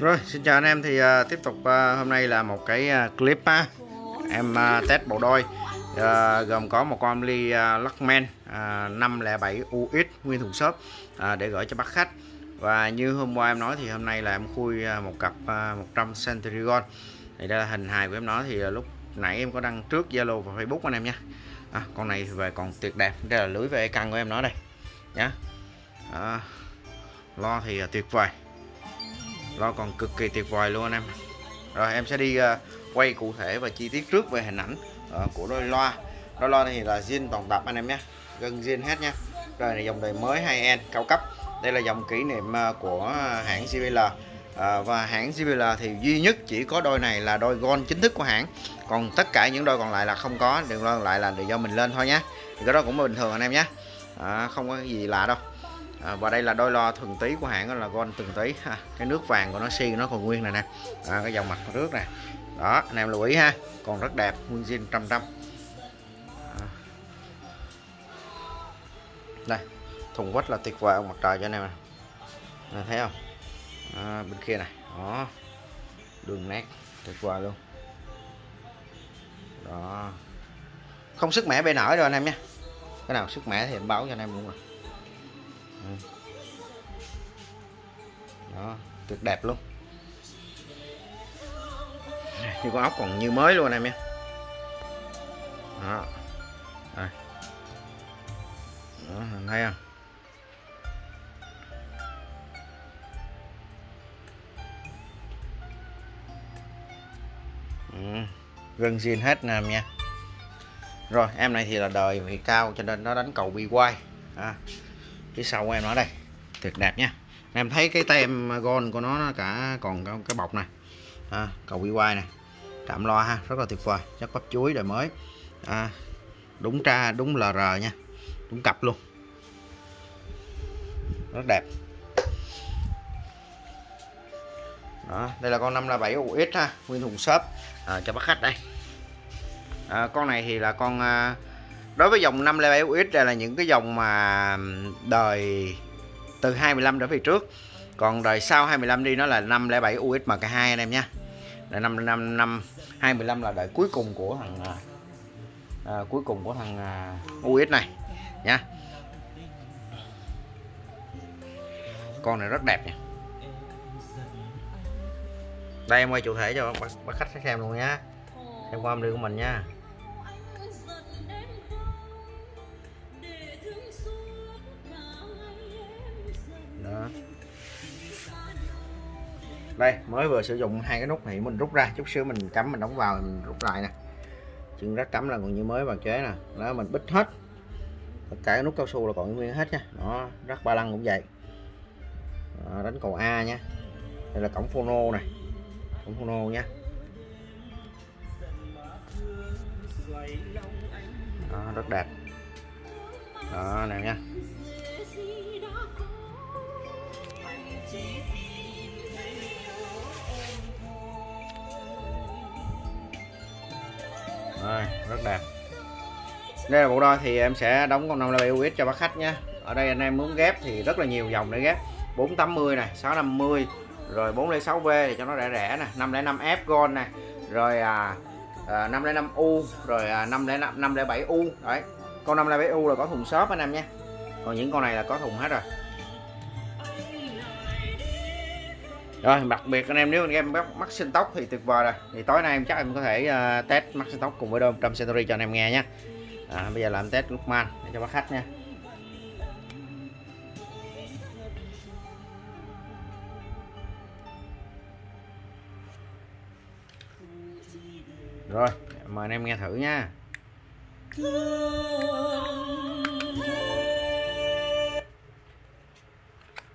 Rồi, xin chào anh em thì uh, tiếp tục uh, hôm nay là một cái uh, clip ha. Em uh, test bộ đôi uh, gồm có một con ly uh, Luckman uh, 507 UX nguyên thùng xốp uh, để gửi cho bác khách. Và như hôm qua em nói thì hôm nay là em khui uh, một cặp uh, 100 Centurion. Thì đây là hình hài của em nó thì uh, lúc nãy em có đăng trước Zalo và Facebook anh em nhé. À, con này về còn tuyệt đẹp. Đây là lưới về căn của em nó đây. Nhá. À, lo thì uh, tuyệt vời lo còn cực kỳ tuyệt vời luôn anh em. Rồi em sẽ đi uh, quay cụ thể và chi tiết trước về hình ảnh uh, của đôi loa. Đôi loa này là zin toàn tập anh em nhé gần zin hết nha rồi này dòng đời mới 2N cao cấp. Đây là dòng kỷ niệm uh, của hãng JBL uh, và hãng JBL thì duy nhất chỉ có đôi này là đôi gon chính thức của hãng. Còn tất cả những đôi còn lại là không có đừng lo lại là do mình lên thôi nhé. Thì cái đó cũng bình thường anh em nhé. À, không có gì lạ đâu à, và đây là đôi lo thuần tí của hãng là con thường tí ha. cái nước vàng của nó xi nó còn nguyên này nè. À, cái dòng mặt nước này đó anh em lưu ý ha còn rất đẹp nguyên zin trăm trăm. À. đây thùng quách là tuyệt vời mặt trời cho anh em nè. Thấy không? À, bên kia này đó đường nét tuyệt vời luôn. Đó. Không sức mẻ bê nổi rồi anh em nhé. Cái nào sức mẻ thì em báo cho anh em luôn rồi Ừ. đó tuyệt đẹp luôn. Như con ốc còn như mới luôn em nhé. Đó. Đây. Đó thấy không? Ừ. gân zin hết nè em nha. Rồi em này thì là đời vị cao cho nên nó đánh cầu bi quay. À, phía sau của em nó đây. Tuyệt đẹp nha. Em thấy cái tem gold của nó, nó cả còn cái, cái bọc này. À, cầu bi quay này. Tạm loa ha rất là tuyệt vời. Chắc bắp chuối đời mới. À, đúng tra đúng lr nha. Đúng cặp luôn. Rất đẹp. Đó đây là con 507 UX ha nguyên thùng shop. À, cho bác khách đây. À, con này thì là con à, đối với dòng 507 UX đây là những cái dòng mà đời từ 25 trở về trước. Còn đời sau 25 đi nó là 507 UX MK2 anh em nha là 5 5 5 25 là đời cuối cùng của thằng à, à cuối cùng của thằng à, UX này nha con này rất đẹp nha. Đây em quay chủ thể cho bác, bác khách xem luôn nhá. Xem qua âm đi của mình nha. Đây mới vừa sử dụng hai cái nút này mình rút ra. Chút xíu mình cắm mình đóng vào mình rút lại nè. Chân rác cắm là còn như mới vào chế nè. Đó mình bích hết. Tất cả cái nút cao su là còn nguyên hết nha. Nó rắc ba lăng cũng vậy. Đó, đánh cầu A nha. Đây là cổng phono này cổng phono nha. Đó, rất đẹp. Đó nè nha. Rồi, rất đẹp. Đây là bộ đôi thì em sẽ đóng con 57 UX cho bác khách nha. Ở đây anh em muốn ghép thì rất là nhiều dòng để ghép. 480 này 650 rồi 406V thì cho nó rẻ rẻ nè 505F Gold nè rồi à, à, 505U rồi à, 505 507U đấy con 507U là có thùng shop anh em nha còn những con này là có thùng hết rồi. Rồi đặc biệt anh em nếu anh em bắt mắt sinh tóc thì tuyệt vời rồi. Thì tối nay em chắc em có thể uh, test mắt sinh tóc cùng với đôi 100 Century cho anh em nghe nhé à, bây giờ làm test Lookman để cho bác khách nha. Rồi mời anh em nghe thử nha.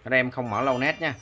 Ở đây em không mở lâu nét nha.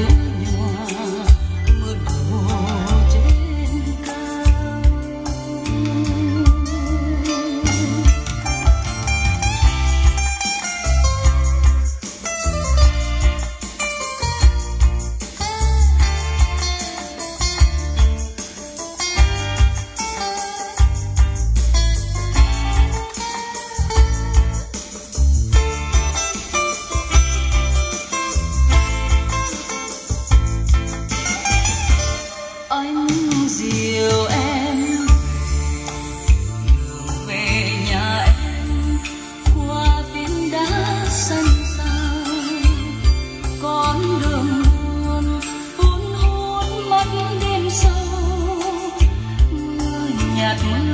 Mm-hmm. Black Moon.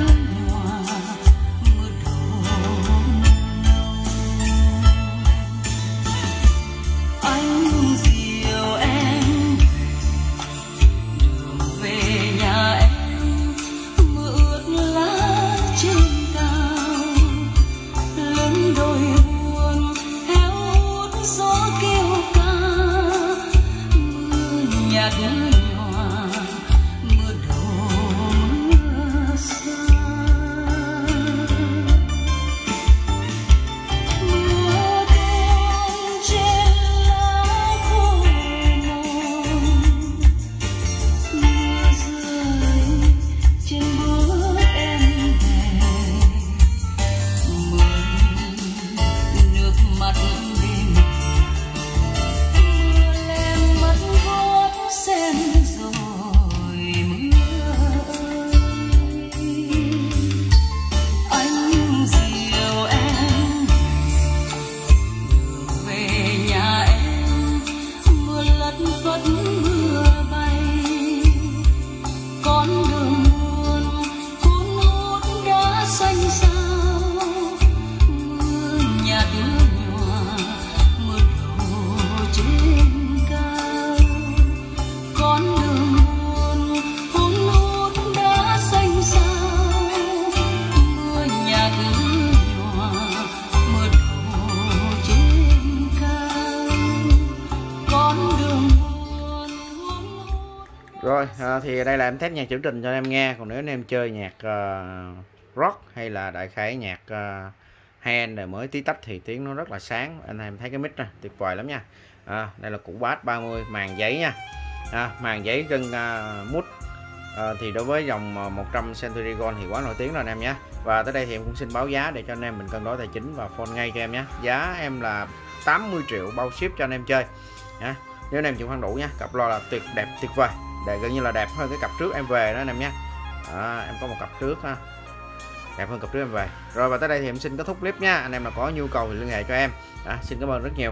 À, thì đây là em test nhạc trữ tình cho anh em nghe. Còn nếu anh em chơi nhạc uh, rock hay là đại khái nhạc uh, hand rồi mới tí tách thì tiếng nó rất là sáng. Anh em thấy cái mic này tuyệt vời lắm nha. À, đây là củ bass 30 màn giấy nha. À, màn giấy gân uh, mút. À, thì đối với dòng 100 Century Gold thì quá nổi tiếng rồi anh em nhé. Và tới đây thì em cũng xin báo giá để cho anh em mình cân đối tài chính và phone ngay cho em nhé. Giá em là 80 triệu bao ship cho anh em chơi nhé. Nếu anh em chịu khoan đủ nha cặp loa là tuyệt đẹp tuyệt vời để gần như là đẹp hơn cái cặp trước em về đó anh em nhé. À, em có một cặp trước ha. Đẹp hơn cặp trước em về. Rồi và tới đây thì em xin kết thúc clip nha. Anh em nào có nhu cầu thì liên hệ cho em. À, xin cảm ơn rất nhiều.